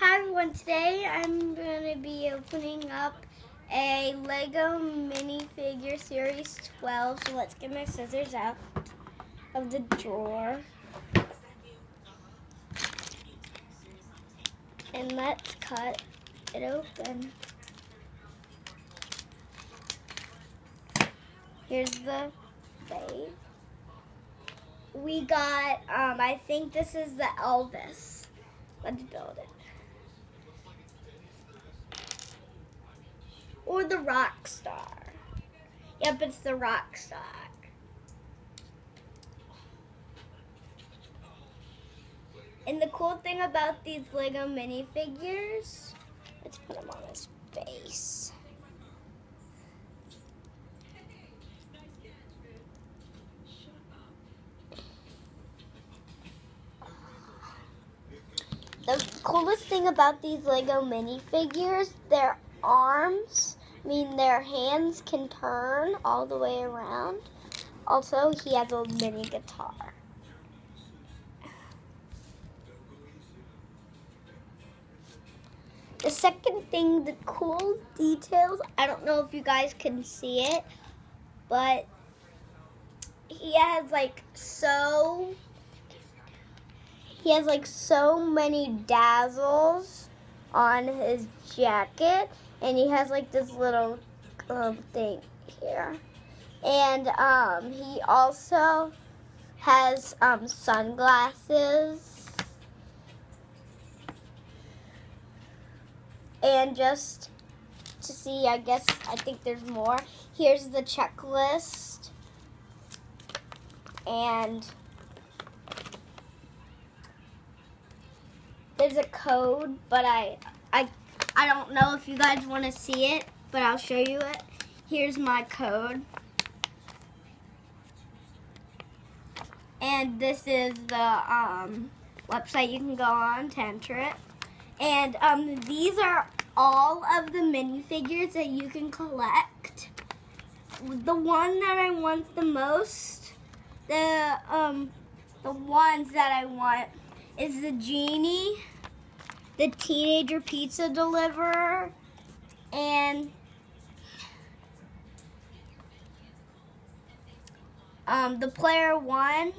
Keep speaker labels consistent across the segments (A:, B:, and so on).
A: Hi everyone, today I'm going to be opening up a Lego minifigure series 12. So let's get my scissors out of the drawer. And let's cut it open. Here's the base. We got, um, I think this is the Elvis. Let's build it. Or the rock star. Yep, it's the rock star. And the cool thing about these Lego minifigures, let's put them on his base. The coolest thing about these Lego minifigures, their arms, mean their hands can turn all the way around. Also, he has a mini guitar. The second thing, the cool details, I don't know if you guys can see it, but he has like so he has like so many dazzles on his jacket and he has like this little um, thing here. And um, he also has um, sunglasses. And just to see I guess I think there's more. Here's the checklist. And there's a code, but I I I don't know if you guys want to see it, but I'll show you it. Here's my code. And this is the um, website you can go on to enter it. And um, these are all of the minifigures that you can collect. The one that I want the most, the um, the ones that I want is the genie, the teenager pizza deliverer, and um, the player one,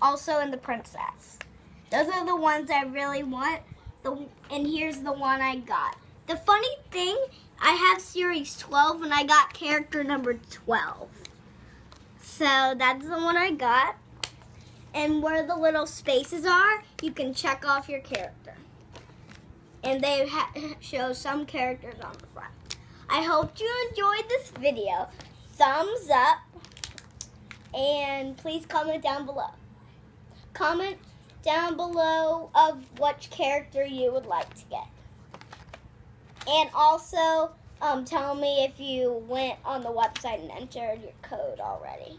A: also in the princess. Those are the ones I really want. The and here's the one I got. The funny thing, I have series 12 and I got character number 12. So that's the one I got and where the little spaces are, you can check off your character. And they show some characters on the front. I hope you enjoyed this video. Thumbs up. And please comment down below. Comment down below of which character you would like to get. And also, um, tell me if you went on the website and entered your code already.